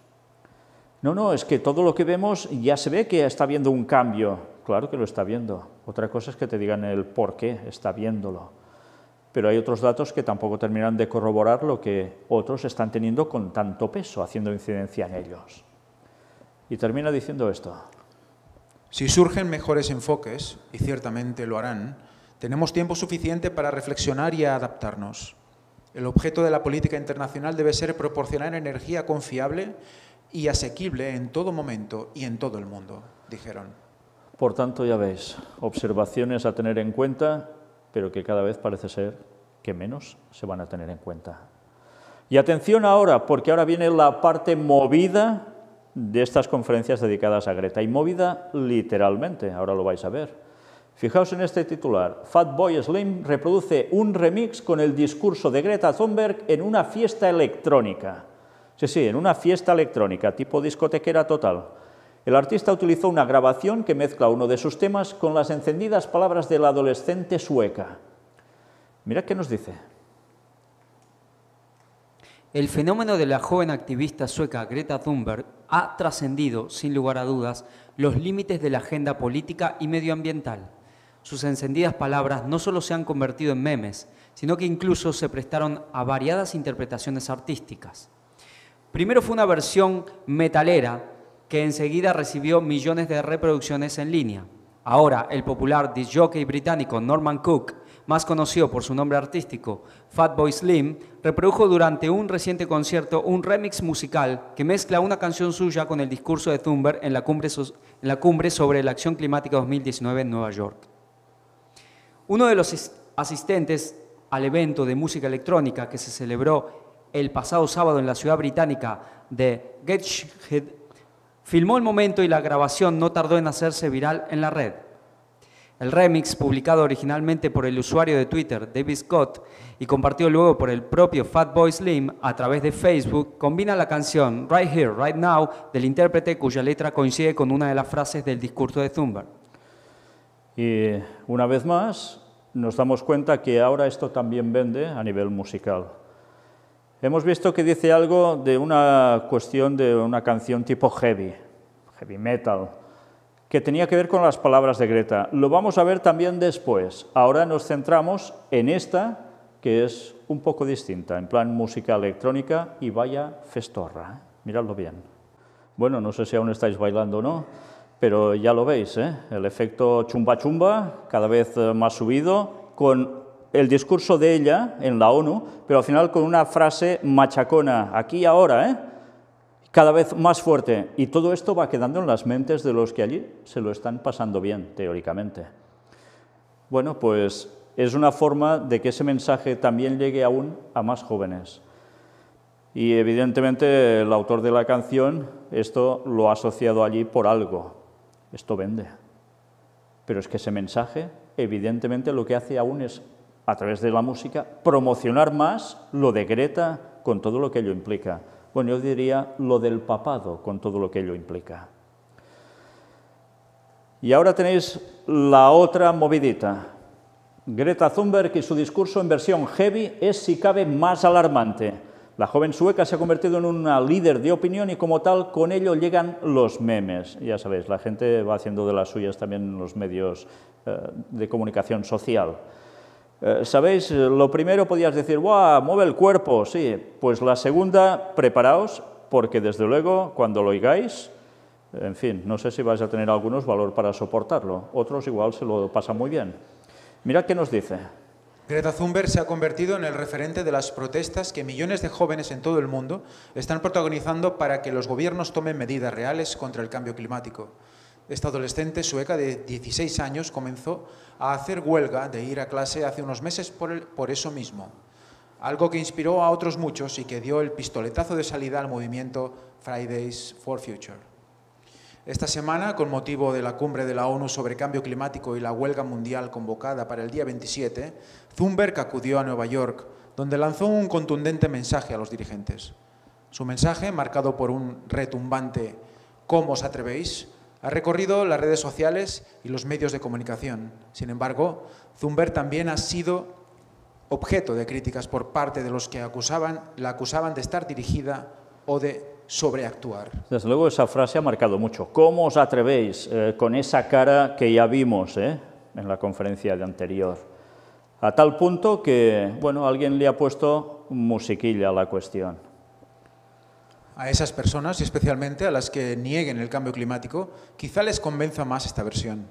No, no, es que todo lo que vemos ya se ve que está habiendo un cambio. Claro que lo está viendo. Otra cosa es que te digan el por qué está viéndolo. Pero hay otros datos que tampoco terminan de corroborar lo que otros están teniendo con tanto peso, haciendo incidencia en ellos. Y termina diciendo esto. Si surgen mejores enfoques, y ciertamente lo harán, tenemos tiempo suficiente para reflexionar y adaptarnos. El objeto de la política internacional debe ser proporcionar energía confiable y asequible en todo momento y en todo el mundo, dijeron. Por tanto, ya veis, observaciones a tener en cuenta, pero que cada vez parece ser que menos se van a tener en cuenta. Y atención ahora, porque ahora viene la parte movida de estas conferencias dedicadas a Greta, y movida literalmente, ahora lo vais a ver. Fijaos en este titular, Fatboy Slim reproduce un remix con el discurso de Greta Thunberg en una fiesta electrónica. Sí, sí, en una fiesta electrónica, tipo discotequera total. El artista utilizó una grabación que mezcla uno de sus temas con las encendidas palabras de la adolescente sueca. Mira qué nos dice. El fenómeno de la joven activista sueca Greta Thunberg ha trascendido, sin lugar a dudas, los límites de la agenda política y medioambiental. Sus encendidas palabras no solo se han convertido en memes, sino que incluso se prestaron a variadas interpretaciones artísticas. Primero fue una versión metalera que enseguida recibió millones de reproducciones en línea. Ahora, el popular disc jockey británico Norman Cook, más conocido por su nombre artístico, Fatboy Slim, reprodujo durante un reciente concierto un remix musical que mezcla una canción suya con el discurso de Thunberg en la cumbre, en la cumbre sobre la acción climática 2019 en Nueva York. Uno de los asistentes al evento de música electrónica que se celebró el pasado sábado en la ciudad británica de Gateshead, filmó el momento y la grabación no tardó en hacerse viral en la red. El remix, publicado originalmente por el usuario de Twitter David Scott y compartido luego por el propio Fatboy Slim a través de Facebook, combina la canción Right Here, Right Now del intérprete cuya letra coincide con una de las frases del discurso de Thunberg. Y una vez más nos damos cuenta que ahora esto también vende a nivel musical. Hemos visto que dice algo de una cuestión de una canción tipo heavy, heavy metal, que tenía que ver con las palabras de Greta. Lo vamos a ver también después. Ahora nos centramos en esta, que es un poco distinta, en plan música electrónica y vaya festorra. ¿eh? Miradlo bien. Bueno, no sé si aún estáis bailando o no, pero ya lo veis, ¿eh? el efecto chumba chumba, cada vez eh, más subido, con el discurso de ella en la ONU, pero al final con una frase machacona, aquí y ahora, ¿eh? cada vez más fuerte. Y todo esto va quedando en las mentes de los que allí se lo están pasando bien, teóricamente. Bueno, pues es una forma de que ese mensaje también llegue aún a más jóvenes. Y evidentemente el autor de la canción esto lo ha asociado allí por algo. Esto vende. Pero es que ese mensaje evidentemente lo que hace aún es a través de la música, promocionar más lo de Greta con todo lo que ello implica. Bueno, yo diría lo del papado con todo lo que ello implica. Y ahora tenéis la otra movidita. Greta Thunberg y su discurso en versión heavy es, si cabe, más alarmante. La joven sueca se ha convertido en una líder de opinión y como tal con ello llegan los memes. Ya sabéis, la gente va haciendo de las suyas también en los medios eh, de comunicación social. Eh, Sabéis, lo primero podías decir, ¡guau! Mueve el cuerpo, sí. Pues la segunda, preparaos, porque desde luego, cuando lo oigáis, en fin, no sé si vais a tener algunos valor para soportarlo. Otros igual se lo pasan muy bien. Mirad qué nos dice. Greta Thunberg se ha convertido en el referente de las protestas que millones de jóvenes en todo el mundo están protagonizando para que los gobiernos tomen medidas reales contra el cambio climático. Esta adolescente sueca de 16 años comenzó a hacer huelga de ir a clase hace unos meses por, por, eso mismo, algo que inspiró a otros muchos y que dio el pistoletazo de salida al movimiento Fridays for Future. Esta semana, con motivo de la cumbre de la ONU sobre cambio climático y la huelga mundial convocada para el día 27, Thunberg acudió a Nueva York, donde lanzó un contundente mensaje a los dirigentes. Su mensaje, marcado por un retumbante ¿Cómo os atrevéis?, ha recorrido las redes sociales y los medios de comunicación. Sin embargo, Zumber también ha sido objeto de críticas por parte de los que acusaban, la acusaban de estar dirigida o de sobreactuar. Desde luego esa frase ha marcado mucho. ¿Cómo os atrevéis eh, con esa cara que ya vimos eh, en la conferencia de anterior? A tal punto que, bueno, alguien le ha puesto musiquilla a la cuestión. A esas personas, y especialmente a las que nieguen el cambio climático, quizá les convenza más esta versión.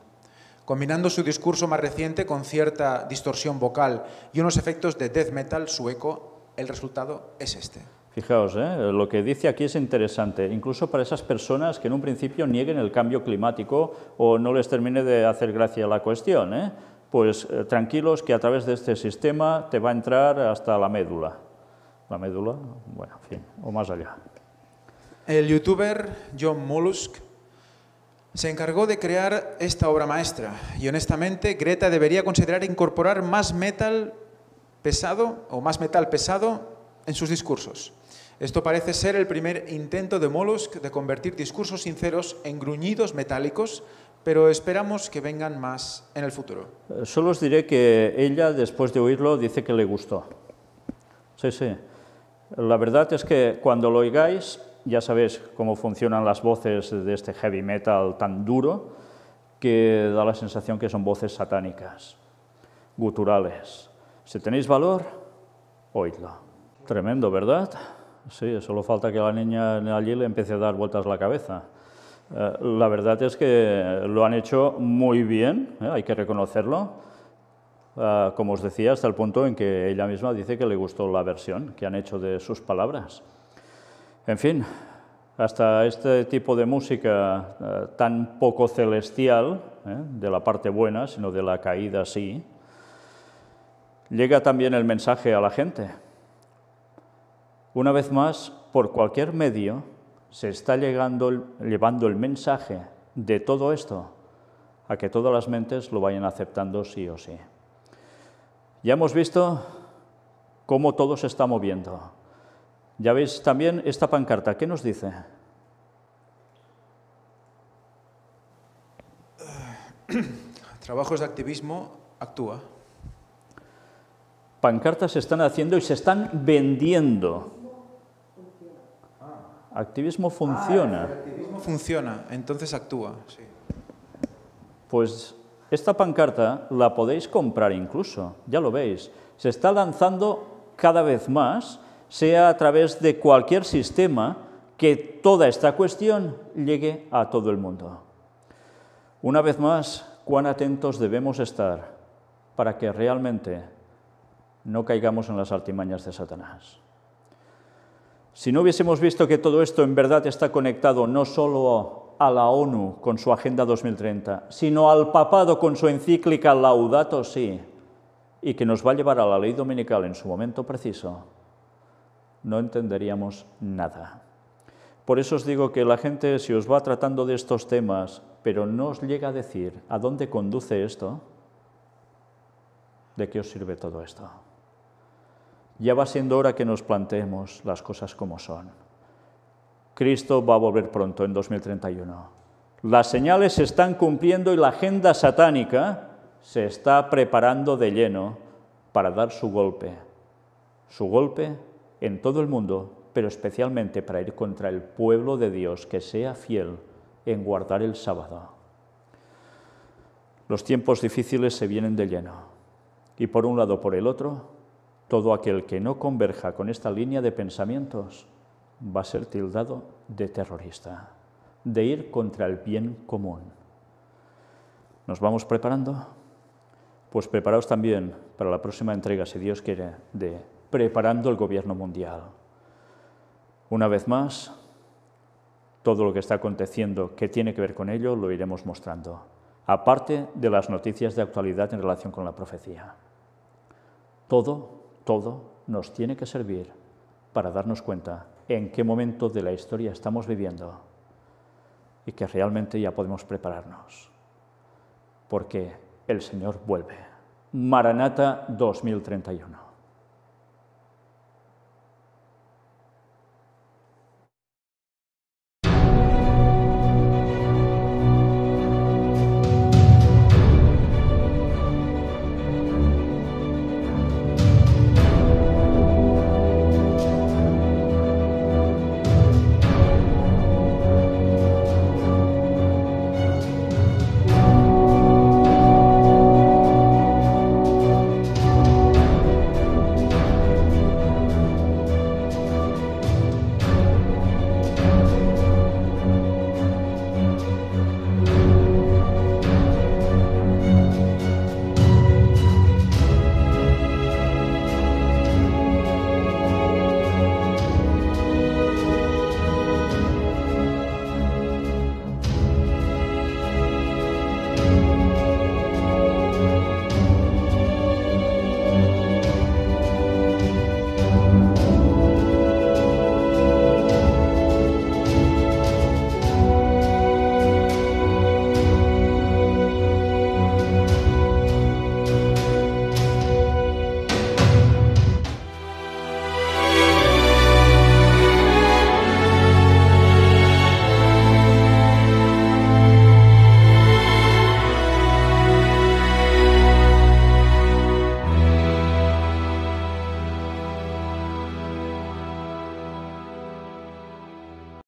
Combinando su discurso más reciente con cierta distorsión vocal y unos efectos de death metal sueco, el resultado es este. Fijaos, ¿eh? lo que dice aquí es interesante, incluso para esas personas que en un principio nieguen el cambio climático o no les termine de hacer gracia la cuestión. ¿eh? Pues eh, tranquilos que a través de este sistema te va a entrar hasta la médula. La médula, bueno, en fin, o más allá. El youtuber John Mollusk se encargó de crear esta obra maestra y honestamente Greta debería considerar incorporar más metal pesado o más metal pesado en sus discursos. Esto parece ser el primer intento de Mollusk de convertir discursos sinceros en gruñidos metálicos, pero esperamos que vengan más en el futuro. Eh, solo os diré que ella, después de oírlo, dice que le gustó. Sí, sí. La verdad es que cuando lo oigáis, ya sabéis cómo funcionan las voces de este heavy metal tan duro, que da la sensación que son voces satánicas, guturales. Si tenéis valor, oídlo. Tremendo, ¿verdad? Sí, solo falta que la niña allí le empiece a dar vueltas la cabeza. Eh, la verdad es que lo han hecho muy bien, ¿eh? hay que reconocerlo. Eh, como os decía, hasta el punto en que ella misma dice que le gustó la versión que han hecho de sus palabras. En fin, hasta este tipo de música eh, tan poco celestial, eh, de la parte buena, sino de la caída sí, llega también el mensaje a la gente. Una vez más, por cualquier medio, se está llevando el mensaje de todo esto a que todas las mentes lo vayan aceptando sí o sí. Ya hemos visto cómo todo se está moviendo. Ya veis también esta pancarta, ¿qué nos dice? Trabajos de activismo, actúa. Pancartas se están haciendo y se están vendiendo. Activismo funciona. Ah, activismo funciona, entonces actúa. Sí. Pues esta pancarta la podéis comprar incluso, ya lo veis. Se está lanzando cada vez más sea a través de cualquier sistema que toda esta cuestión llegue a todo el mundo. Una vez más, cuán atentos debemos estar para que realmente no caigamos en las artimañas de Satanás. Si no hubiésemos visto que todo esto en verdad está conectado no solo a la ONU con su Agenda 2030, sino al papado con su encíclica Laudato Si, y que nos va a llevar a la ley dominical en su momento preciso, no entenderíamos nada. Por eso os digo que la gente, si os va tratando de estos temas, pero no os llega a decir a dónde conduce esto, ¿de qué os sirve todo esto? Ya va siendo hora que nos planteemos las cosas como son. Cristo va a volver pronto, en 2031. Las señales se están cumpliendo y la agenda satánica se está preparando de lleno para dar su golpe. Su golpe en todo el mundo, pero especialmente para ir contra el pueblo de Dios que sea fiel en guardar el sábado. Los tiempos difíciles se vienen de lleno y por un lado por el otro, todo aquel que no converja con esta línea de pensamientos va a ser tildado de terrorista, de ir contra el bien común. ¿Nos vamos preparando? Pues preparaos también para la próxima entrega, si Dios quiere, preparando el gobierno mundial. Una vez más, todo lo que está aconteciendo que tiene que ver con ello lo iremos mostrando, aparte de las noticias de actualidad en relación con la profecía. Todo, todo nos tiene que servir para darnos cuenta en qué momento de la historia estamos viviendo y que realmente ya podemos prepararnos, porque el Señor vuelve. Maranata 2031.